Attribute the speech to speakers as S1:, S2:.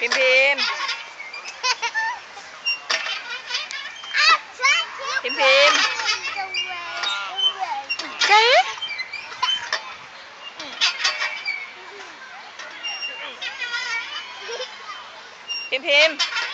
S1: พิมพิมพิมพิมเจ๊พิมพ์พิมพ์